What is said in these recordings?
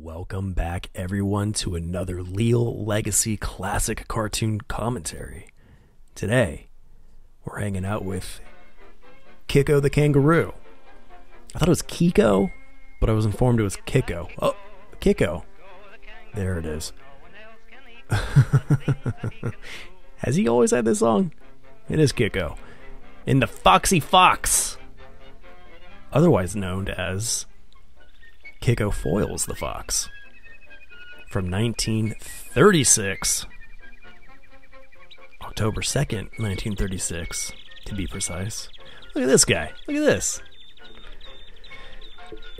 Welcome back, everyone, to another Leal Legacy Classic Cartoon Commentary. Today, we're hanging out with Kiko the Kangaroo. I thought it was Kiko, but I was informed it was Kiko. Oh, Kiko. There it is. Has he always had this song? It is Kiko. In the Foxy Fox, otherwise known as Kiko Foils the Fox from 1936. October 2nd, 1936, to be precise. Look at this guy. Look at this.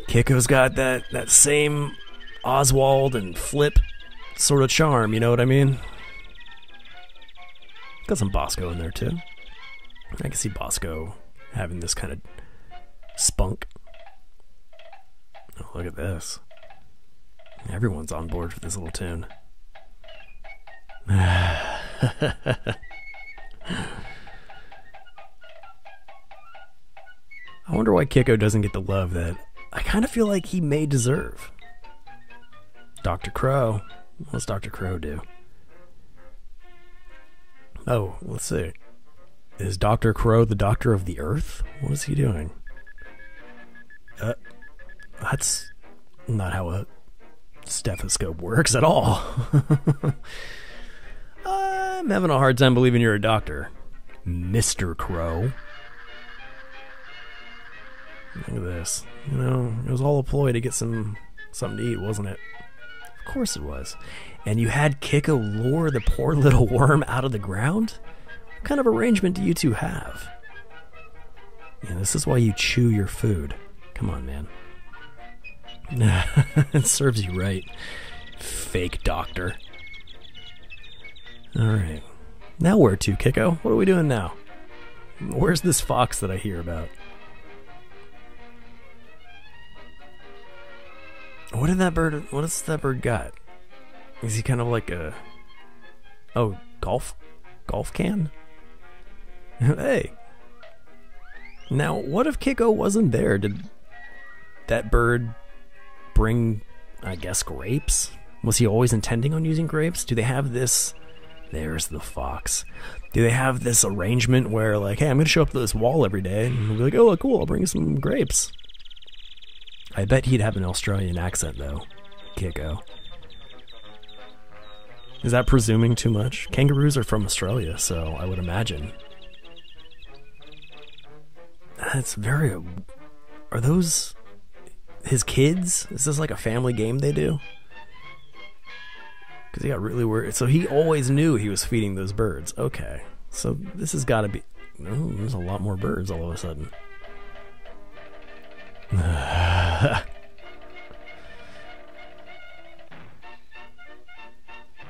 Kiko's got that, that same Oswald and Flip sort of charm, you know what I mean? Got some Bosco in there too. I can see Bosco having this kind of spunk. Look at this. Everyone's on board for this little tune. I wonder why Kiko doesn't get the love that I kind of feel like he may deserve. Dr. Crow. What's Dr. Crow do? Oh, let's see. Is Dr. Crow the doctor of the earth? What is he doing? Uh, that's not how a stethoscope works at all. Uh, I'm having a hard time believing you're a doctor, Mr. Crow. Look at this. You know, it was all a ploy to get some something to eat, wasn't it? Of course it was. And you had Kiko lure the poor little worm out of the ground? What kind of arrangement do you two have? Yeah, this is why you chew your food. Come on, man. it serves you right. Fake doctor. Alright. Now where to, Kiko? What are we doing now? Where's this fox that I hear about? What did that bird what has that bird got? Is he kind of like a Oh, golf golf can? hey. Now, what if Kiko wasn't there? Did that bird bring, I guess, grapes? Was he always intending on using grapes? Do they have this? There's the fox. Do they have this arrangement where, like, hey, I'm going to show up to this wall every day and we'll be like, oh, cool, I'll bring you some grapes? I bet he'd have an Australian accent, though. Kiko. Is that presuming too much? Kangaroos are from Australia, so I would imagine. That's very. Are those his kids? Is this like a family game they do? Because he got really worried. So he always knew he was feeding those birds. Okay. So this has got to be. There's a lot more birds all of a sudden.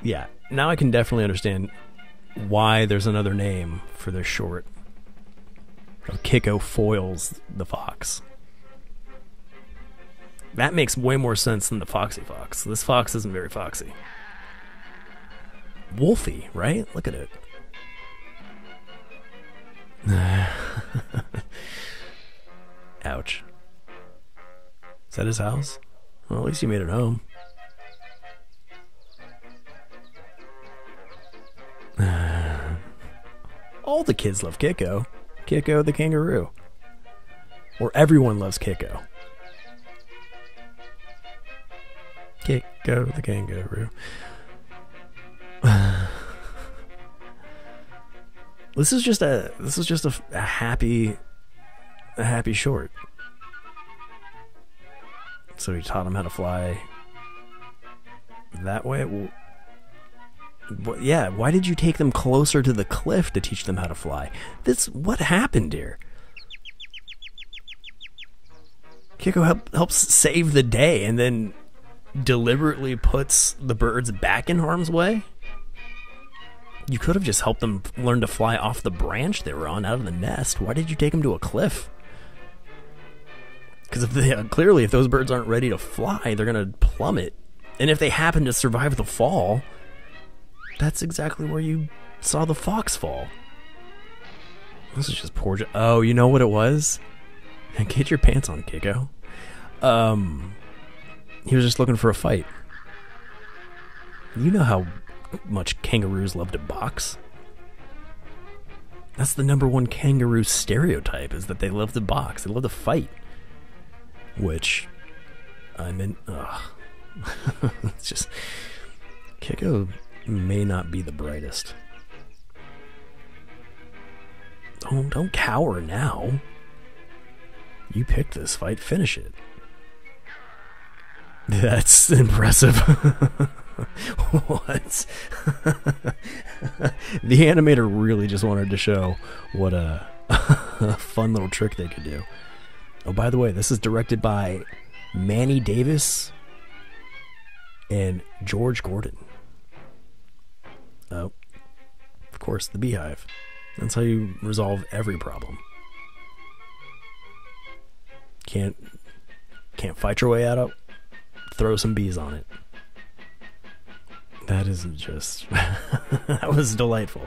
yeah, now I can definitely understand why there's another name for this short. Kiko foils the fox. That makes way more sense than the Foxy Fox. This fox isn't very foxy. Wolfy, right? Look at it. Ouch. Is that his house? Well, at least he made it home. All the kids love Kiko. Kiko the kangaroo. Or everyone loves Kiko. Kiko the kangaroo. this is just a this is just a, a happy a happy short. So he taught him how to fly that way. Yeah, why did you take them closer to the cliff to teach them how to fly? This what happened here? Kiko help, helps save the day and then deliberately puts the birds back in harm's way. You could have just helped them learn to fly off the branch they were on out of the nest. Why did you take them to a cliff? Because if they, clearly, if those birds aren't ready to fly, they're gonna plummet. And if they happen to survive the fall, that's exactly where you saw the fox fall. This is just poor. oh, you know what it was? Get your pants on, Kiko. Um, He was just looking for a fight. You know how much kangaroos love to box. That's the number one kangaroo stereotype is that they love to box. They love to fight. Which I'm in ugh. it's just Kiko may not be the brightest. Don't don't cower now. You picked this fight, finish it. That's impressive. what? the animator really just wanted to show what a, a fun little trick they could do. Oh, by the way, this is directed by Mannie Davis and George Gordon. Oh, of course, the beehive. That's how you resolve every problem. Can't can't fight your way out of throw some bees on it. That is just that was delightful.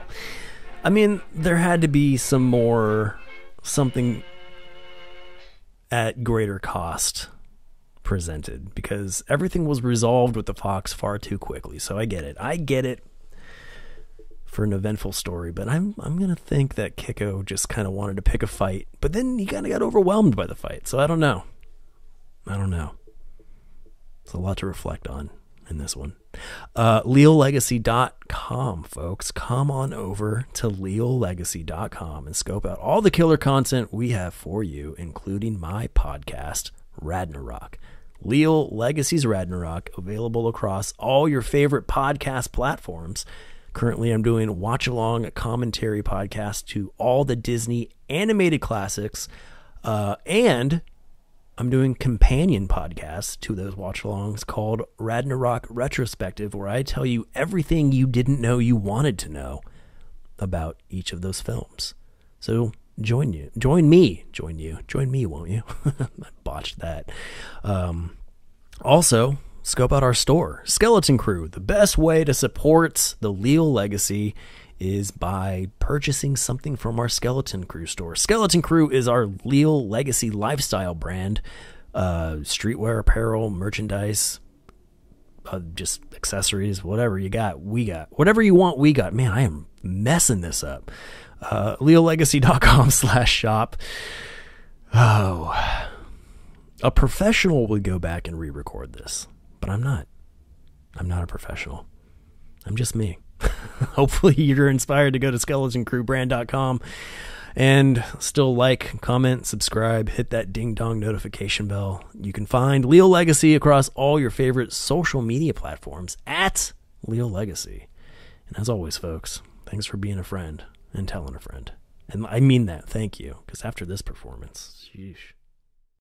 I mean, there had to be some more something at greater cost presented because everything was resolved with the fox far too quickly. So I get it. I get it for an eventful story, but I'm I'm gonna think that Kiko just kind of wanted to pick a fight, but then he kind of got overwhelmed by the fight. So I don't know. I don't know. It's a lot to reflect on in this one. Uh, LealLegacy.com, folks. Come on over to LealLegacy.com and scope out all the killer content we have for you, including my podcast, Radnarok. Leal Legacy's Radnarok, available across all your favorite podcast platforms. Currently, I'm doing watch along commentary podcast to all the Disney animated classics uh, and I'm doing companion podcasts to those watch alongs called Radnarok Retrospective, where I tell you everything you didn't know you wanted to know about each of those films. So join you, join me, join you, join me, won't you? I botched that. Um, also, scope out our store, Skeleton Crue. The best way to support the Leal legacy is by purchasing something from our Skeleton Crue store. Skeleton Crue is our Leal legacy lifestyle brand, uh, streetwear, apparel, merchandise, uh, just accessories, whatever you got, we got. Whatever you want, we got. Man, I am messing this up. Uh, LealLegacy.com slash shop. Oh, a professional would go back and re record this, but I'm not. I'm not a professional. I'm just me. Hopefully, you're inspired to go to skeletoncruebrand.com and still like, comment, subscribe, hit that ding dong notification bell. You can find Leal Legacy across all your favorite social media platforms at Leal Legacy. And as always, folks, thanks for being a friend and telling a friend. And I mean that. Thank you. Because after this performance, sheesh.